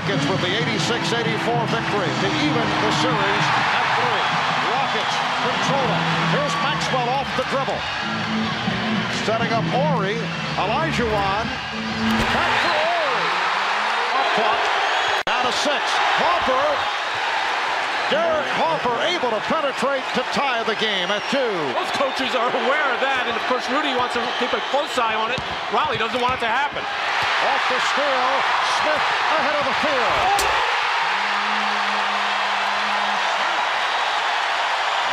Rockets with the 86-84 victory to even the series at three. Rockets control it. Here's Maxwell off the dribble. Setting up Horry. Olajuwon. Back for Horry. Up clock. Down to six. Harper Derek Harper able to penetrate to tie the game at two. Most coaches are aware of that, and of course Rudy wants to keep a close eye on it. Riley doesn't want it to happen. Off the steal, Smith ahead of the field.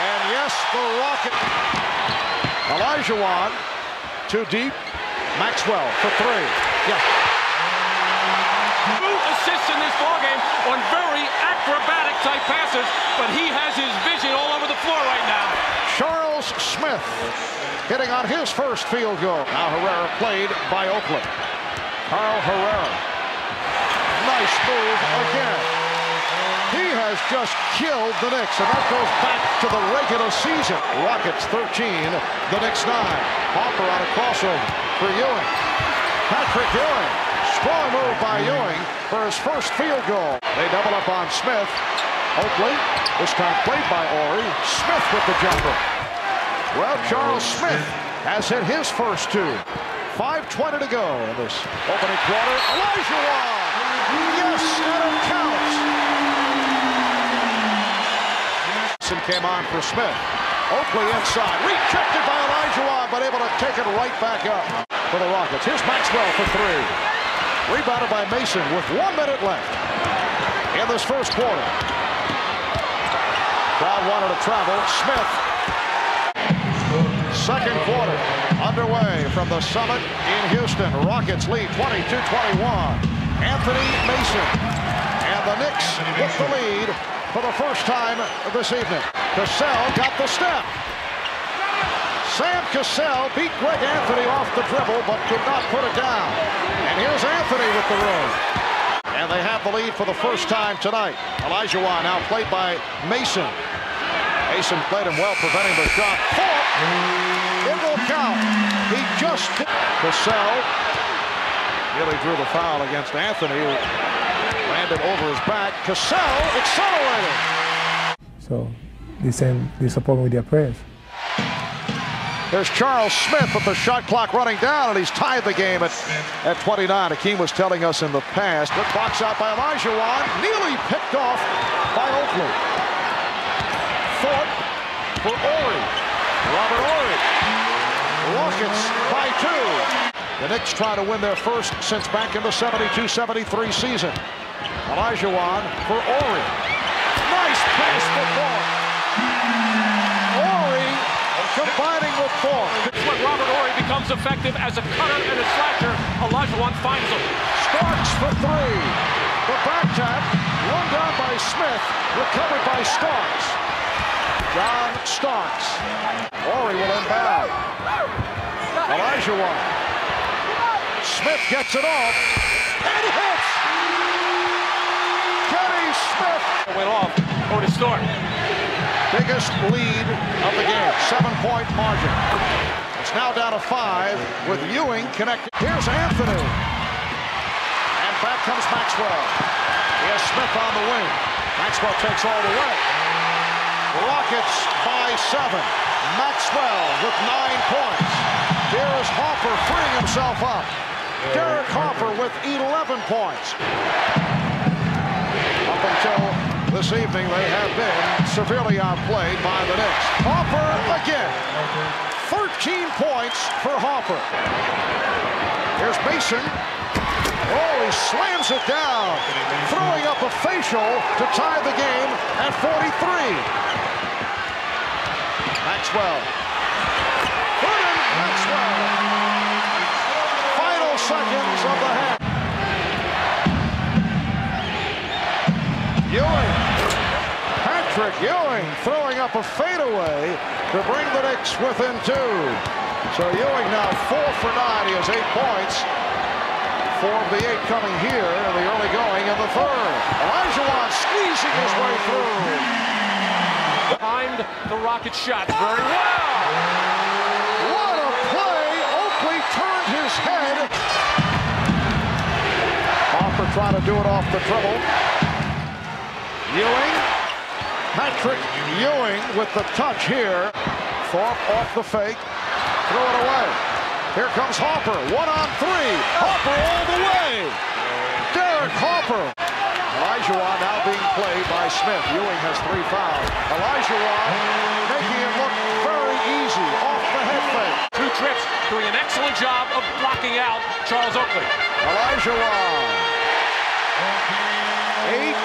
And yes, the Rocket. Olajuwon, too deep. Maxwell for three. Yes. Two assists in this ballgame on very acrobatic type passes, but he has his vision all over the floor right now. Charles Smith hitting on his first field goal. Now Herrera played by Oakley. Carl Herrera. Nice move again. He has just killed the Knicks, and that goes back to the regular season. Rockets 13, the Knicks 9. Harper on a crossover for Ewing. Patrick Ewing. Strong move by Ewing for his first field goal. They double up on Smith. Oakley, this time played by Horry. Smith with the jumper. Well, Charles Smith has hit his first two. 5.20 to go in this opening quarter. Olajuwon! Yes, and it counts! Mason came on for Smith. Oakley inside. Rejected by Olajuwon, but able to take it right back up for the Rockets. Here's Maxwell for three. Rebounded by Mason with one minute left in this first quarter. Crowd wanted to travel. Smith. Second quarter underway from the summit in Houston. Rockets lead 22-21. Anthony Mason. And the Knicks with the lead for the first time this evening. Cassell got the step. Sam Cassell beat Greg Anthony off the dribble, but could not put it down. And here's Anthony with the room. And they have the lead for the first time tonight. Olajuwon now played by Mason. Mason played him well, preventing the shot. It will count. He just Cassell nearly drew the foul against Anthony, who landed over his back. Cassell accelerating. So they send they support me with their prayers. There's Charles Smith with the shot clock running down, and he's tied the game at, at 29. Akeem was telling us in the past. Good box out by Olajuwon. Nearly picked off by Oakley. Thorpe for Horry. Robert Horry. Rockets by two. The Knicks try to win their first since back in the 72-73 season. Olajuwon for Horry. Nice pass for Thorpe. Horry combining with Thorpe. It's when Robert Horry becomes effective as a cutter and a slasher. Olajuwon finds him. Starks for three. The back tap, run down by Smith, recovered by Starks. John Starks. Horry will inbound. Olajuwon. Smith gets it off. And hits! Kenny Smith. Went off. To Stark. Biggest lead of the game. Seven-point margin. It's now down to five with Ewing connected. Here's Anthony. And back comes Maxwell. He has Smith on the wing. Maxwell takes all the way. Rockets by seven. Maxwell with nine points. Here is Harper freeing himself up. Derek Harper with 11 points. Up until this evening, they have been severely outplayed by the Knicks. Harper again. 13 points for Harper. Here's Mason. Oh, he slams it down, throwing up a facial to tie the game at 43. Maxwell. Vernon Maxwell. Final seconds of the half. Ewing. Patrick Ewing throwing up a fadeaway to bring the Knicks within two. So Ewing now four for nine. He has eight points. Four of the eight coming here in the early going in the third. Elijah Olajuwon squeezing his way through. Behind the rocket shot very well. What a play! Oakley turned his head. Harper trying to do it off the dribble. Ewing. Patrick Ewing with the touch here. Thorpe off the fake. Throw it away. Here comes Harper, One on three. Harper all the way. Derek Harper. Olajuwon now being played by Smith. Ewing has three fouls. Elijah making it look very easy off the head fake. Two trips, doing an excellent job of blocking out Charles Oakley. Elijah Olajuwon.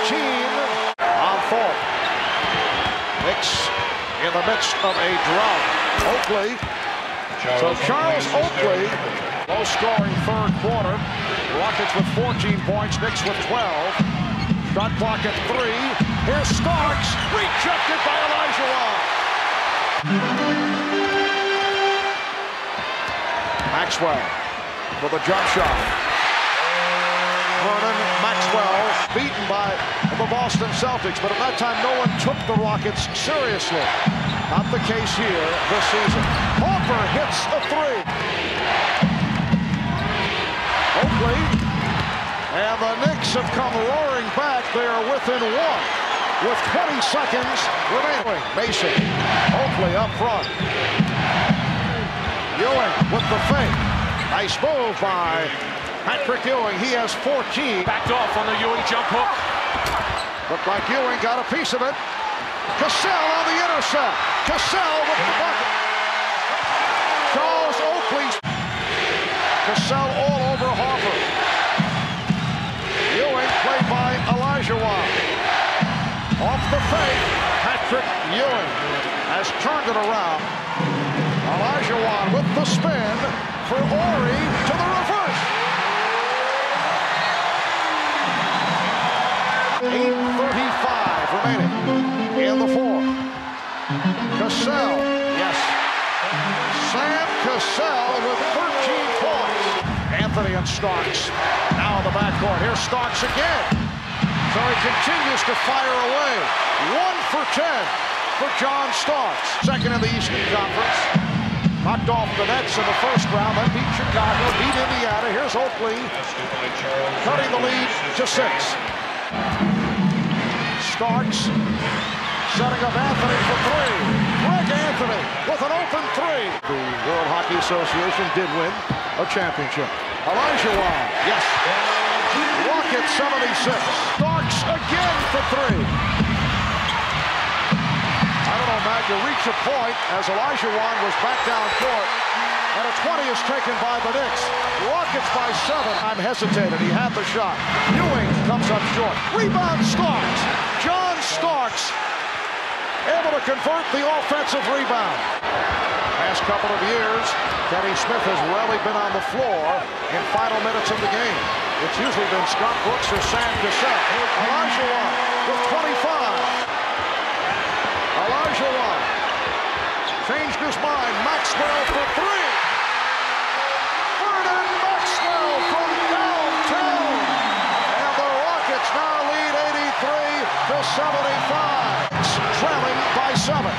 18 on Thorpe. Knicks in the midst of a drought. Oakley. So Charles Oakley, low scoring third quarter. Rockets with 14 points, Knicks with 12. Shot clock at three. Here's Starks, rejected by Elijah Olajuwon. Maxwell with a jump shot. Vernon Maxwell beaten by the Boston Celtics, but at that time no one took the Rockets seriously. Not the case here this season. Harper hits a three. Oakley and the Knicks have come roaring back. They are within one with 20 seconds remaining. Mason, Oakley up front. Ewing with the fake. Nice move by Patrick Ewing. He has 14. Backed off on the Ewing jump hook. Looked like Ewing got a piece of it. Cassell on the intercept. Cassell with the bucket. Charles Oakley. Cassell all over Harper. Olajuwon. Off the fake, Patrick Ewing has turned it around. Olajuwon with the spin for Horry to the Cassell, yes. Sam Cassell with 13 points. Anthony and Starks now in the backcourt. Here's Starks again. So he continues to fire away. One for 10 for John Starks. Second in the Eastern Conference. Knocked off the Nets in the first round, then beat Chicago, beat Indiana. Here's Oakley cutting the lead to six. Starks setting up Anthony for three. Greg Anthony with an open three. The World Hockey Association did win a championship. Olajuwon, yes. Rocket 76. Starks again for three. I don't know, Matt, you reach a point as Olajuwon was back down court. And a 20 is taken by the Knicks. Rockets by seven. I'm hesitated. He had the shot. Ewing comes up short. Rebound Starks. John Starks able to convert the offensive rebound. Last couple of years, Kenny Smith has rarely been on the floor in final minutes of the game. It's usually been Scott Brooks or Sam Cassell. Olajuwon with 25. Olajuwon changed his mind. Maxwell for three. Vernon Maxwell from downtown. And the Rockets now lead 83 to 75. Trailing by seven.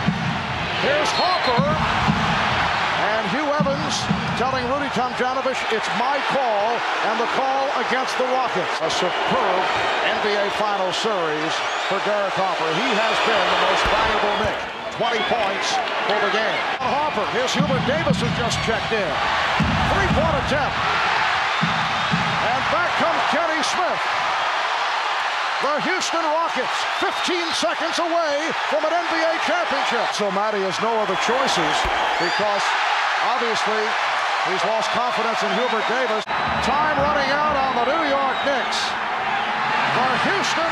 Here's Harper. And Hugh Evans telling Rudy Tomjanovich it's my call and the call against the Rockets. A superb NBA final series for Derek Harper. He has been the most valuable Knick. 20 points for the game. Harper, here's Hubert Davis who just checked in. Three-point attempt. The Houston Rockets, 15 seconds away from an NBA championship. So Matty has no other choices because obviously He's lost confidence in Hubert Davis. Time running out on the New York Knicks. The Houston